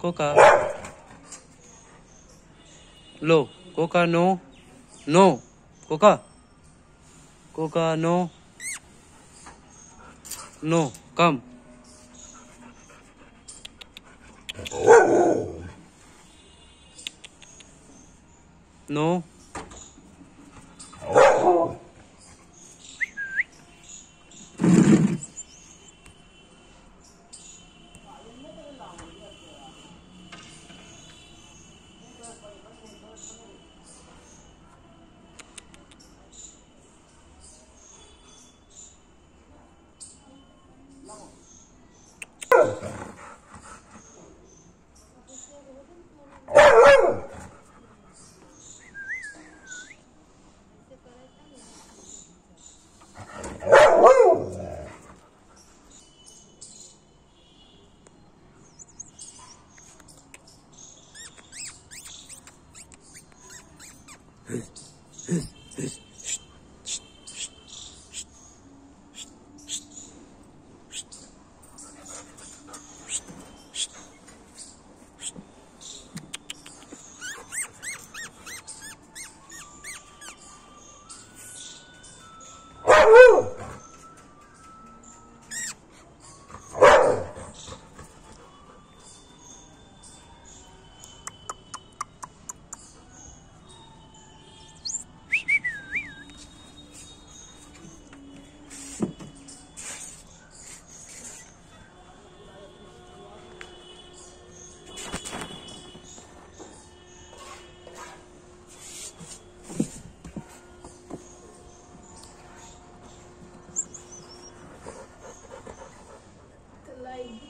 Coca. Lo. Coca, no. No. Coca. Coca, no. No. Come. No. Thank Hüst, hüst, hüst. like